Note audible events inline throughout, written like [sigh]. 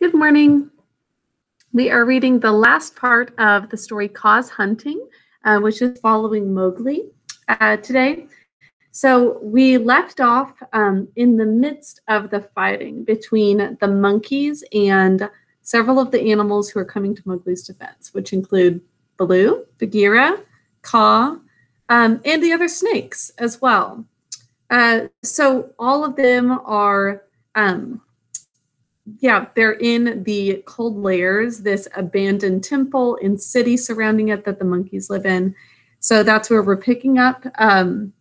Good morning. We are reading the last part of the story Kaa's Hunting, uh, which is following Mowgli uh, today. So we left off um, in the midst of the fighting between the monkeys and several of the animals who are coming to Mowgli's defense, which include Baloo, Bagheera, Kaa, um, and the other snakes as well. Uh, so all of them are um, yeah, they're in the Cold Lairs, this abandoned temple and city surrounding it that the monkeys live in. So that's where we're picking up. Um,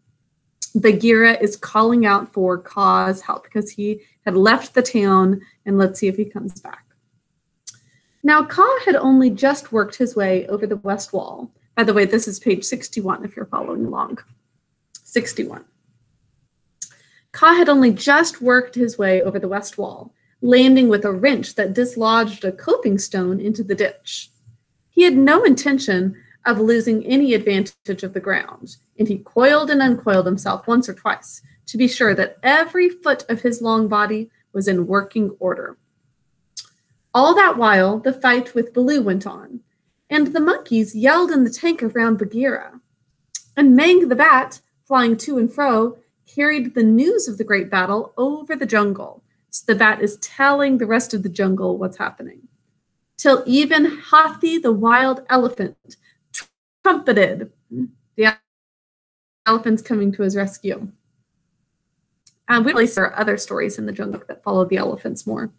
Bagheera is calling out for Kaa's help because he had left the town, and let's see if he comes back. Now, Kaa had only just worked his way over the west wall. By the way, this is page 61 if you're following along. 61. Kaa had only just worked his way over the west wall landing with a wrench that dislodged a coping stone into the ditch. He had no intention of losing any advantage of the ground, and he coiled and uncoiled himself once or twice to be sure that every foot of his long body was in working order. All that while, the fight with Baloo went on, and the monkeys yelled in the tank around Bagheera. And Mang the Bat, flying to and fro, carried the news of the great battle over the jungle so the bat is telling the rest of the jungle what's happening. Till even Hathi, the wild elephant, trumpeted. The elephant's coming to his rescue. Um, we there are other stories in the jungle that follow the elephants more.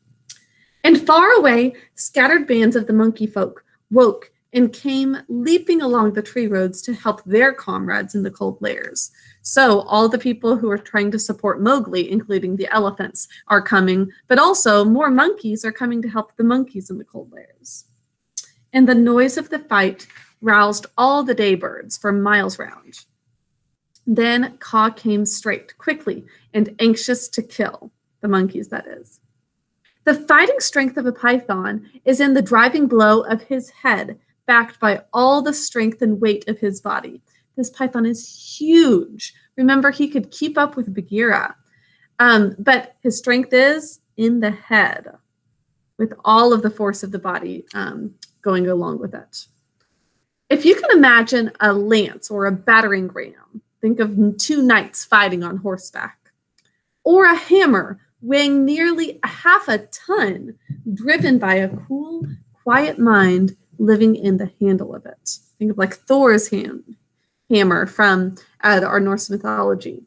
And far away, scattered bands of the monkey folk woke and came leaping along the tree roads to help their comrades in the Cold Lairs. So all the people who are trying to support Mowgli, including the elephants, are coming, but also more monkeys are coming to help the monkeys in the Cold Lairs. And the noise of the fight roused all the day birds for miles round. Then Kaa came straight, quickly, and anxious to kill the monkeys, that is. The fighting strength of a python is in the driving blow of his head backed by all the strength and weight of his body. This python is huge. Remember, he could keep up with Bagheera. Um, but his strength is in the head, with all of the force of the body um, going along with it. If you can imagine a lance or a battering ram, think of two knights fighting on horseback, or a hammer weighing nearly a half a ton, driven by a cool, quiet mind living in the handle of it. Think of like Thor's hand, hammer from uh, our Norse mythology.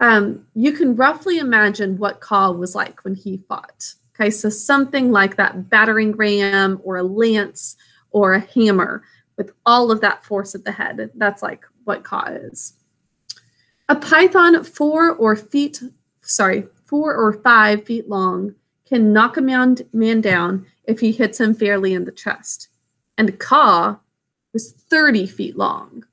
Um, you can roughly imagine what Kaa was like when he fought. Okay, so something like that battering ram or a lance or a hammer with all of that force at the head. That's like what Kaa is. A python four or feet, sorry, four or five feet long can knock a man, man down if he hits him fairly in the chest. And Kaa was 30 feet long.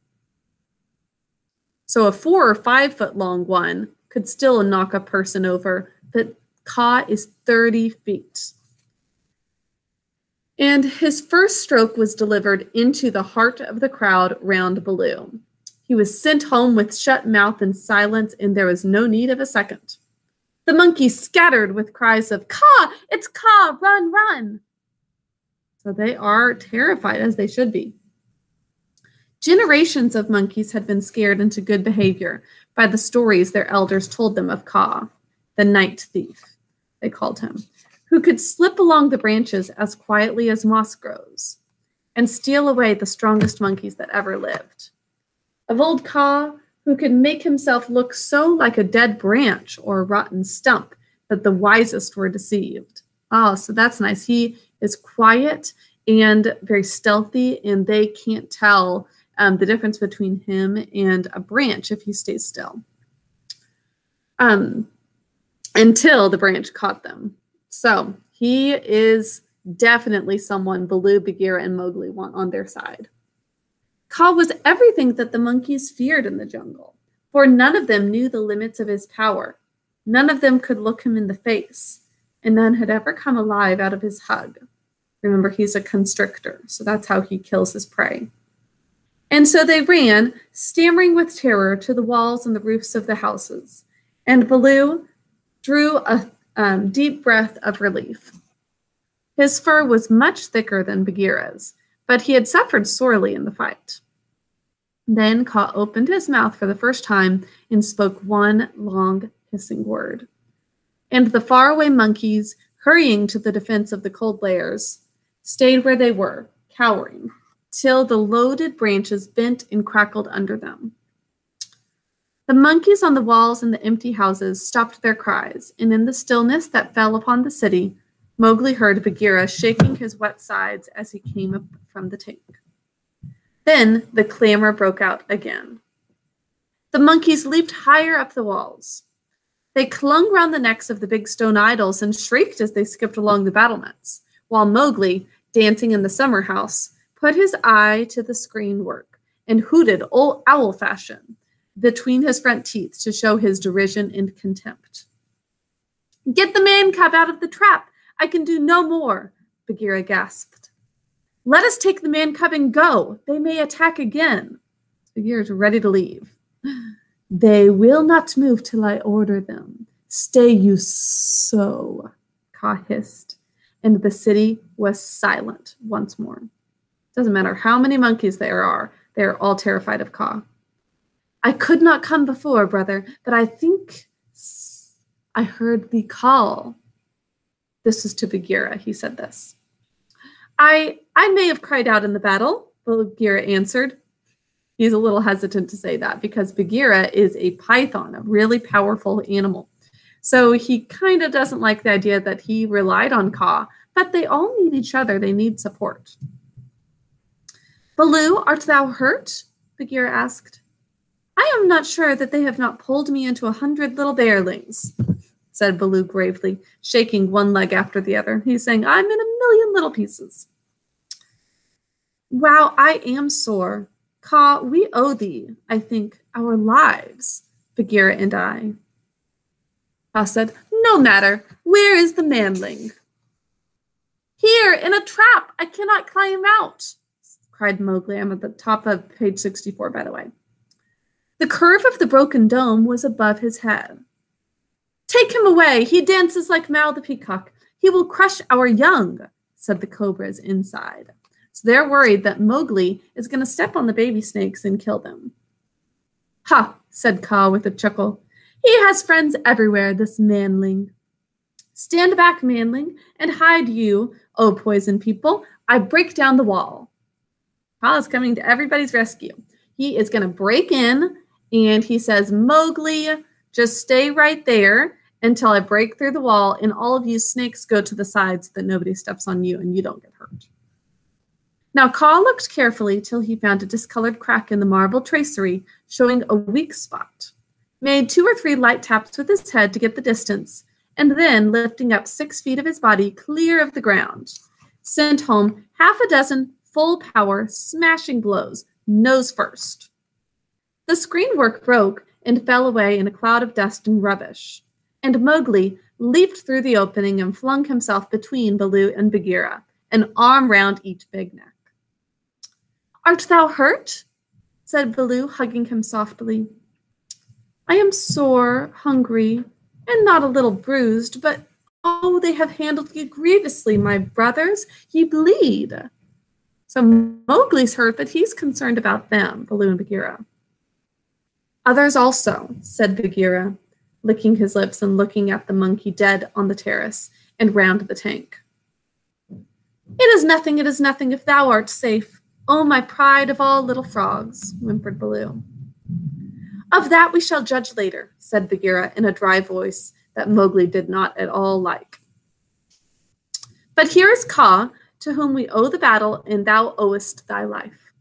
So a four or five foot long one could still knock a person over, but Kaa is 30 feet. And his first stroke was delivered into the heart of the crowd round Baloo. He was sent home with shut mouth and silence, and there was no need of a second. The monkeys scattered with cries of, Kaa, it's Kaa, run, run. So they are terrified, as they should be. Generations of monkeys had been scared into good behavior by the stories their elders told them of Kaa, the night thief, they called him, who could slip along the branches as quietly as moss grows and steal away the strongest monkeys that ever lived. Of old Kaa, who could make himself look so like a dead branch or a rotten stump that the wisest were deceived. Oh, so that's nice. He is quiet and very stealthy, and they can't tell um, the difference between him and a branch if he stays still. Um, until the branch caught them. So he is definitely someone Baloo, Bagheera, and Mowgli want on their side. Kaa was everything that the monkeys feared in the jungle, for none of them knew the limits of his power. None of them could look him in the face, and none had ever come alive out of his hug. Remember, he's a constrictor, so that's how he kills his prey. And so they ran, stammering with terror, to the walls and the roofs of the houses. And Baloo drew a um, deep breath of relief. His fur was much thicker than Bagheera's, but he had suffered sorely in the fight. Then Kaa opened his mouth for the first time and spoke one long hissing word. And the faraway monkeys, hurrying to the defense of the Cold Lairs, stayed where they were, cowering, till the loaded branches bent and crackled under them. The monkeys on the walls and the empty houses stopped their cries, and in the stillness that fell upon the city, Mowgli heard Bagheera shaking his wet sides as he came up from the tank. Then the clamor broke out again. The monkeys leaped higher up the walls. They clung round the necks of the big stone idols and shrieked as they skipped along the battlements, while Mowgli, dancing in the summer house, put his eye to the screen work and hooted old owl fashion between his front teeth to show his derision and contempt. Get the man cub out of the trap. I can do no more, Bagheera gasped. Let us take the man cub and go. They may attack again. Bagheera's ready to leave. [gasps] They will not move till I order them. Stay you so, Kaa hissed, and the city was silent once more. Doesn't matter how many monkeys there are, they are all terrified of Kaa. I could not come before, brother, but I think I heard thee call. This is to Bagheera, he said this. I I may have cried out in the battle, Bagheera answered. He's a little hesitant to say that because Bagheera is a python, a really powerful animal. So he kind of doesn't like the idea that he relied on Kaa, but they all need each other. They need support. Baloo, art thou hurt? Bagheera asked. I am not sure that they have not pulled me into a hundred little bearlings, said Baloo gravely, shaking one leg after the other. He's saying, I'm in a million little pieces. Wow, I am sore. Kaa, we owe thee, I think, our lives, Bagheera and I. Kaa said, No matter. Where is the manling? Here, in a trap. I cannot climb out, cried Mowgli. I'm at the top of page 64, by the way. The curve of the broken dome was above his head. Take him away. He dances like Mao the peacock. He will crush our young, said the cobras inside. So they're worried that Mowgli is going to step on the baby snakes and kill them. Ha, said Kaa with a chuckle. He has friends everywhere, this manling. Stand back, manling, and hide you, O poison people. I break down the wall. Kaa is coming to everybody's rescue. He is going to break in, and he says, Mowgli, just stay right there until I break through the wall, and all of you snakes go to the sides so that nobody steps on you and you don't get hurt. Now Kaa looked carefully till he found a discolored crack in the marble tracery showing a weak spot, made two or three light taps with his head to get the distance, and then, lifting up six feet of his body clear of the ground, sent home half a dozen full power smashing blows, nose first. The screenwork broke and fell away in a cloud of dust and rubbish, and Mowgli leaped through the opening and flung himself between Baloo and Bagheera, an arm round each big neck. Art thou hurt? said Baloo, hugging him softly. I am sore, hungry, and not a little bruised, but oh, they have handled ye grievously, my brothers. Ye bleed. So Mowgli's hurt, but he's concerned about them, Baloo and Bagheera. Others also, said Bagheera, licking his lips and looking at the monkey dead on the terrace and round the tank. It is nothing, it is nothing, if thou art safe. Oh, my pride of all little frogs, whimpered Baloo. Of that we shall judge later, said Bagheera in a dry voice that Mowgli did not at all like. But here is Kaa, to whom we owe the battle, and thou owest thy life.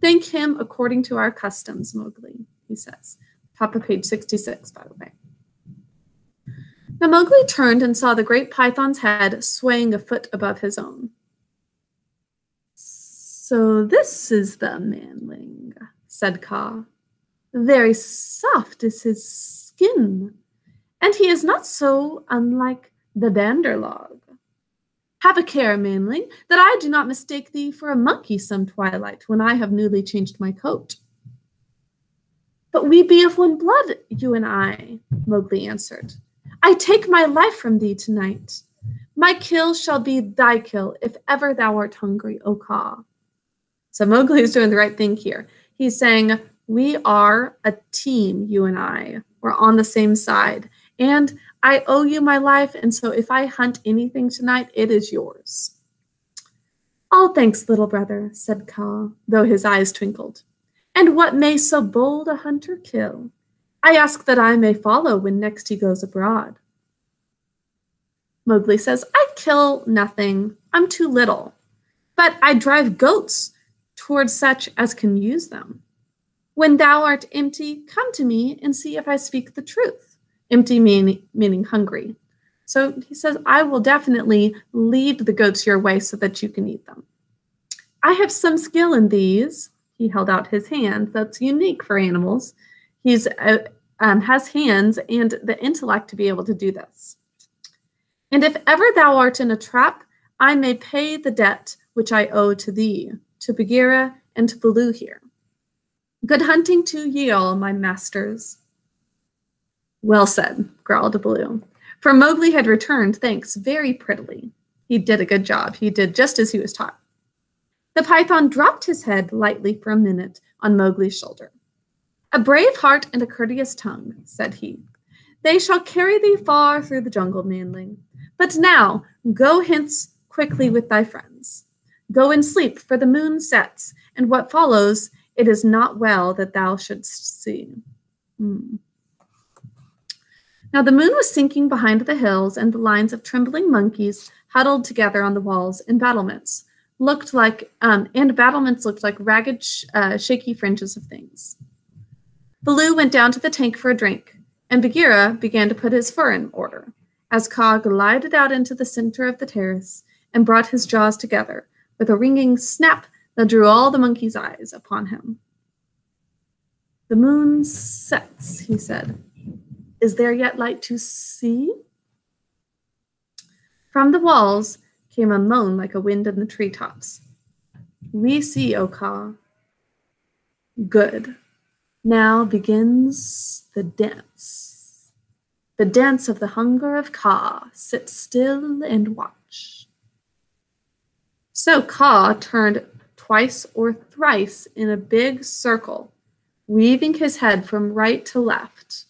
Thank him according to our customs, Mowgli, he says. Top of page 66, by the way. Now Mowgli turned and saw the great python's head swaying a foot above his own. So this is the manling, said Kaa. Very soft is his skin, and he is not so unlike the Banderlog. Have a care, manling, that I do not mistake thee for a monkey some twilight when I have newly changed my coat. But we be of one blood, you and I, Mowgli answered. I take my life from thee tonight. My kill shall be thy kill if ever thou art hungry, O Kaa. So Mowgli is doing the right thing here. He's saying, We are a team, you and I. We're on the same side. And I owe you my life, and so if I hunt anything tonight, it is yours. All thanks, little brother, said Kaa, though his eyes twinkled. And what may so bold a hunter kill? I ask that I may follow when next he goes abroad. Mowgli says, I kill nothing. I'm too little. But I drive goats towards such as can use them. When thou art empty, come to me and see if I speak the truth. Empty mean, meaning hungry. So he says, I will definitely lead the goats your way so that you can eat them. I have some skill in these. He held out his hand. That's unique for animals. He's uh, um, has hands and the intellect to be able to do this. And if ever thou art in a trap, I may pay the debt which I owe to thee, to Bagheera and to Baloo here. Good hunting to ye all, my masters. Well said, growled Baloo. For Mowgli had returned thanks very prettily. He did a good job. He did just as he was taught. The python dropped his head lightly for a minute on Mowgli's shoulder. A brave heart and a courteous tongue, said he. They shall carry thee far through the jungle, manling. But now go hence quickly with thy friends. Go and sleep, for the moon sets, and what follows it is not well that thou shouldst see. Hmm. Now the moon was sinking behind the hills, and the lines of trembling monkeys huddled together on the walls and battlements looked like, um, and battlements looked like ragged, uh, shaky fringes of things. Baloo went down to the tank for a drink, and Bagheera began to put his fur in order, as Kaa glided out into the center of the terrace and brought his jaws together with a ringing snap that drew all the monkeys' eyes upon him. The moon sets, he said. Is there yet light to see? From the walls came a moan like a wind in the treetops. We see, O Kaa. Good. Now begins the dance. The dance of the hunger of Kaa. Sit still and watch. So Kaa turned twice or thrice in a big circle, weaving his head from right to left.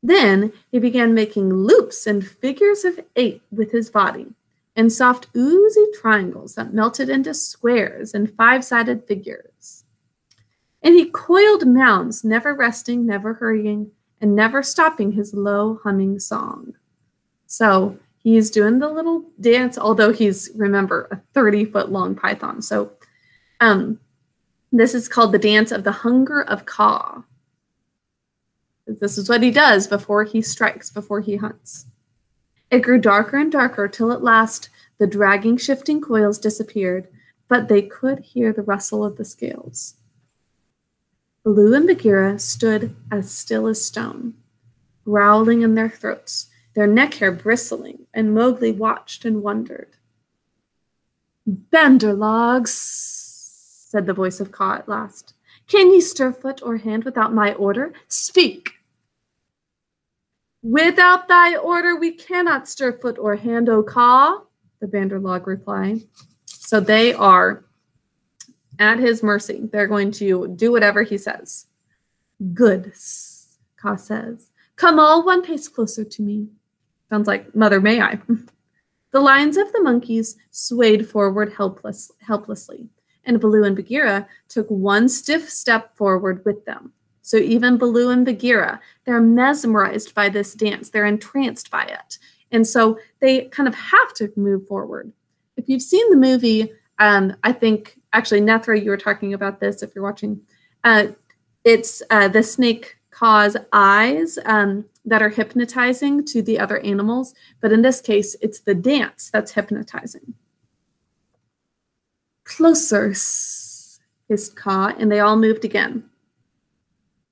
Then he began making loops and figures of eight with his body, and soft oozy triangles that melted into squares and five sided figures. And he coiled mounds, never resting, never hurrying, and never stopping his low humming song. So he's doing the little dance, although he's, remember, a 30 foot long python. So um, this is called the dance of the hunger of Kaa. This is what he does before he strikes, before he hunts. It grew darker and darker till at last the dragging, shifting coils disappeared, but they could hear the rustle of the scales. Baloo and Bagheera stood as still as stone, growling in their throats, their neck hair bristling, and Mowgli watched and wondered. Banderlogs, said the voice of Kaa at last. Can ye stir foot or hand without my order? Speak! Without thy order, we cannot stir foot or hand, O Kaa, the Banderlog replied. So they are at his mercy. They're going to do whatever he says. Good, Kaa says. Come all one pace closer to me. Sounds like Mother May I. [laughs] the lines of the monkeys swayed forward helpless, helplessly, and Baloo and Bagheera took one stiff step forward with them. So even Baloo and Bagheera, they're mesmerized by this dance. They're entranced by it. And so they kind of have to move forward. If you've seen the movie, um, I think actually, Nethra, you were talking about this if you're watching. Uh, it's uh, the snake Kaa's eyes um, that are hypnotizing to the other animals, but in this case, it's the dance that's hypnotizing. Closer, hissed Kaa, and they all moved again.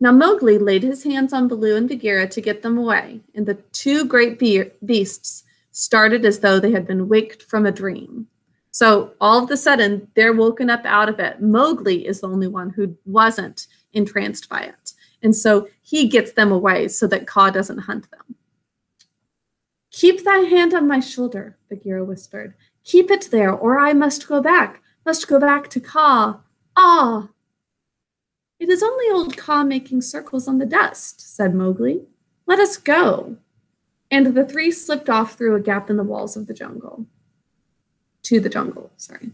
Now Mowgli laid his hands on Baloo and Bagheera to get them away, and the two great be beasts started as though they had been waked from a dream. So all of a sudden, they're woken up out of it. Mowgli is the only one who wasn't entranced by it. And so he gets them away so that Kaa doesn't hunt them. Keep thy hand on my shoulder, Bagheera whispered. Keep it there, or I must go back, must go back to Kaa. Ah! It is only old Kaa making circles on the dust, said Mowgli. Let us go. And the three slipped off through a gap in the walls of the jungle. To the jungle, sorry.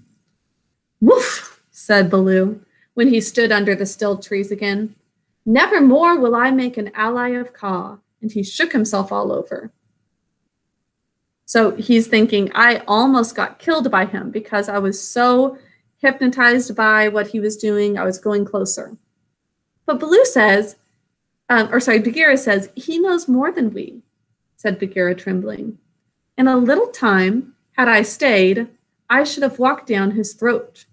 Woof, said Baloo when he stood under the still trees again. Never more will I make an ally of Kaa. And he shook himself all over. So he's thinking, I almost got killed by him because I was so hypnotized by what he was doing. I was going closer. But Baloo says, um, or sorry, Bagheera says, he knows more than we, said Bagheera, trembling. In a little time, had I stayed, I should have walked down his throat.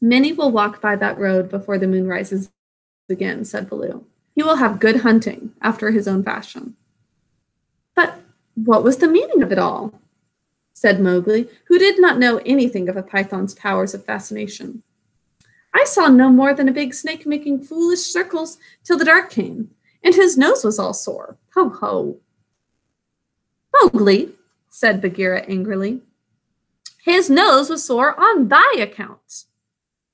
Many will walk by that road before the moon rises again, said Baloo. He will have good hunting after his own fashion. But what was the meaning of it all? said Mowgli, who did not know anything of a python's powers of fascination. I saw no more than a big snake making foolish circles till the dark came, and his nose was all sore. Ho ho! Mowgli, said Bagheera angrily, his nose was sore on thy account.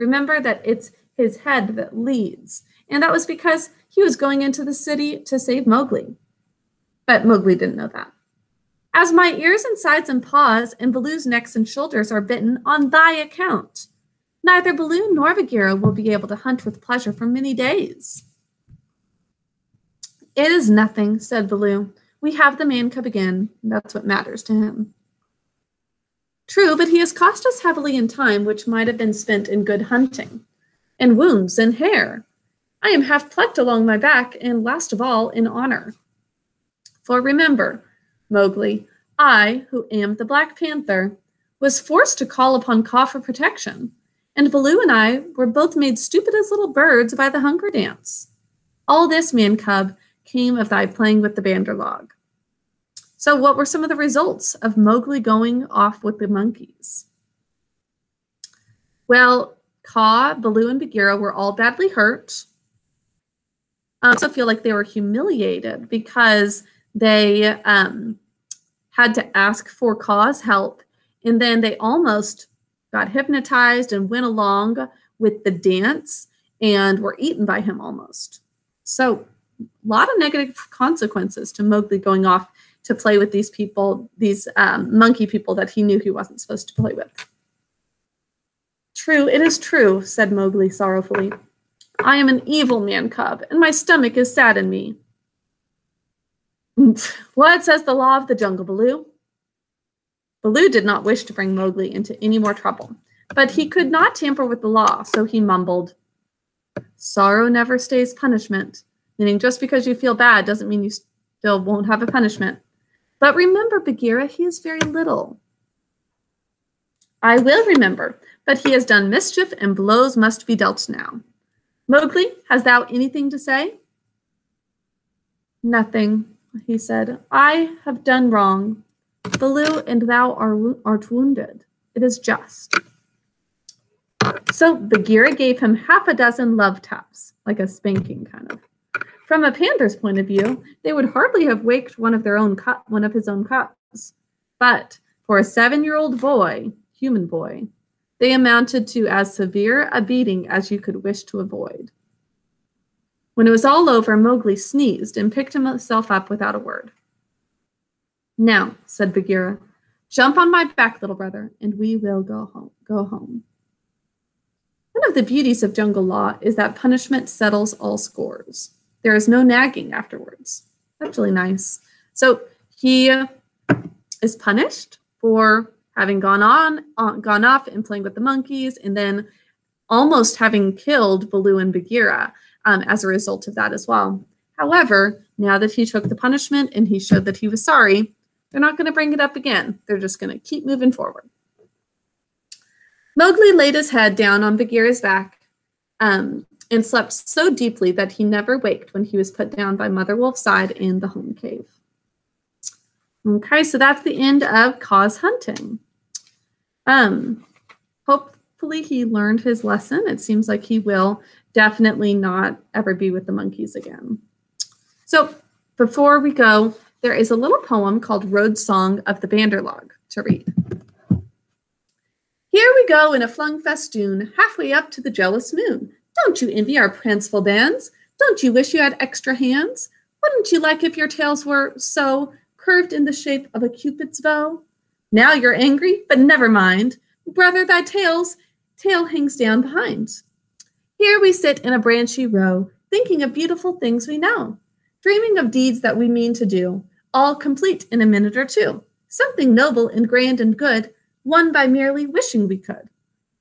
Remember that it's his head that leads, and that was because he was going into the city to save Mowgli. But Mowgli didn't know that. As my ears and sides and paws and Baloo's necks and shoulders are bitten on thy account, neither Baloo nor Bagheera will be able to hunt with pleasure for many days. It is nothing, said Baloo. We have the man cub again. That's what matters to him. True, but he has cost us heavily in time, which might have been spent in good hunting, and wounds and hair. I am half plucked along my back, and last of all, in honor. For remember, Mowgli, I, who am the Black Panther, was forced to call upon Kaa for protection, and Baloo and I were both made stupid as little birds by the hunger dance. All this, man cub, came of thy playing with the Bandar-log. So, what were some of the results of Mowgli going off with the monkeys? Well, Kaa, Baloo, and Bagheera were all badly hurt. I also feel like they were humiliated because they um, had to ask for Kaa's help, and then they almost got hypnotized and went along with the dance and were eaten by him almost. So, a lot of negative consequences to Mowgli going off to play with these people, these um, monkey people that he knew he wasn't supposed to play with. True, it is true, said Mowgli sorrowfully. I am an evil man cub, and my stomach is sad in me. [laughs] What says the law of the jungle, Baloo? Baloo did not wish to bring Mowgli into any more trouble, but he could not tamper with the law, so he mumbled, Sorrow never stays punishment, meaning just because you feel bad doesn't mean you still won't have a punishment. But remember, Bagheera, he is very little. I will remember, but he has done mischief and blows must be dealt now. Mowgli, hast thou anything to say? Nothing, he said. I have done wrong. Baloo and thou are, art wounded. It is just. So Bagheera gave him half a dozen love taps, like a spanking kind of. From a panther's point of view, they would hardly have waked one of their own cu- one of his own cubs. But for a seven-year-old boy, human boy, they amounted to as severe a beating as you could wish to avoid. When it was all over, Mowgli sneezed and picked himself up without a word. Now, said Bagheera, jump on my back, little brother, and we will go home. Go home. One of the beauties of jungle law is that punishment settles all scores. There is no nagging afterwards. That's really nice. So he is punished for having gone on, on gone off and playing with the monkeys, and then almost having killed Baloo and Bagheera um, as a result of that as well. However, now that he took the punishment and he showed that he was sorry, they're not going to bring it up again. They're just going to keep moving forward. Mowgli laid his head down on Bagheera's back um, and slept so deeply that he never waked when he was put down by Mother Wolf's side in the home cave. Okay, so that's the end of Kaa's Hunting. Um, hopefully he learned his lesson. It seems like he will definitely not ever be with the monkeys again. So before we go, there is a little poem called Road Song of the Banderlog to read. Here we go in a flung festoon, halfway up to the jealous moon. Don't you envy our pranceful bands? Don't you wish you had extra hands? Wouldn't you like if your tails were so curved in the shape of a cupid's bow? Now you're angry, but never mind. Brother, thy tail's tail hangs down behind. Here we sit in a branchy row, thinking of beautiful things we know, dreaming of deeds that we mean to do, all complete in a minute or two. Something noble and grand and good, won by merely wishing we could.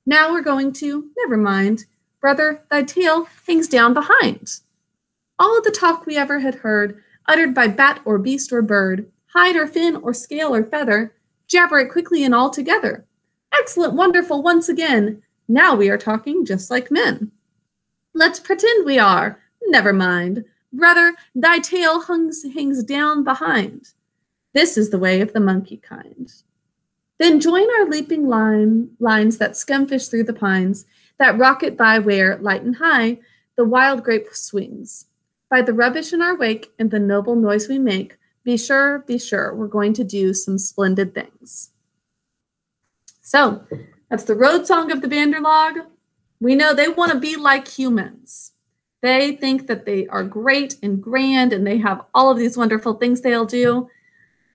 Now we're going to, never mind, brother, thy tail hangs down behind. All of the talk we ever had heard, uttered by bat or beast or bird, hide or fin or scale or feather, jabber it quickly and all together. Excellent, wonderful, once again. Now we are talking just like men. Let's pretend we are. Never mind. Brother, thy tail hungs, hangs down behind. This is the way of the monkey kind. Then join our leaping line, lines that scumfish through the pines, that rocket by where, light and high, the wild grape swings. By the rubbish in our wake and the noble noise we make, be sure, be sure, we're going to do some splendid things. So that's the road song of the Banderlog. We know they want to be like humans. They think that they are great and grand and they have all of these wonderful things they'll do,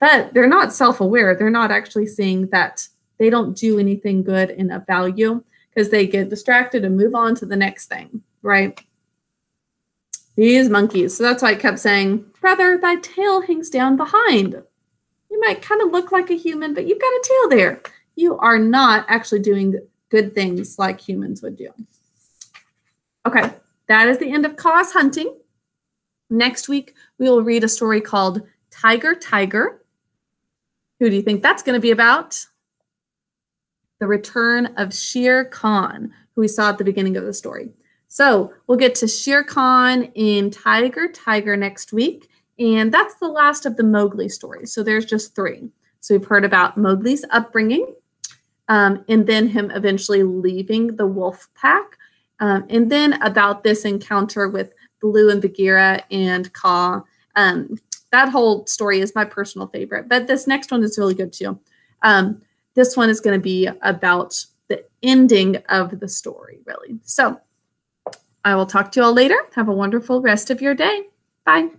but they're not self aware. They're not actually seeing that they don't do anything good and of value because they get distracted and move on to the next thing, right? These monkeys. So that's why I kept saying, Brother, thy tail hangs down behind. You might kind of look like a human, but you've got a tail there. You are not actually doing good things like humans would do. Okay, that is the end of Kaa's Hunting. Next week, we will read a story called Tiger Tiger. Who do you think that's going to be about? The return of Shere Khan, who we saw at the beginning of the story. So we'll get to Shere Khan in Tiger Tiger next week. And that's the last of the Mowgli stories. So there's just three. So we've heard about Mowgli's upbringing, um, and then him eventually leaving the wolf pack, um, and then about this encounter with Baloo and Bagheera and Kaa. Um, that whole story is my personal favorite, but this next one is really good too. Um, this one is going to be about the ending of the story, really. So I will talk to you all later. Have a wonderful rest of your day. Bye.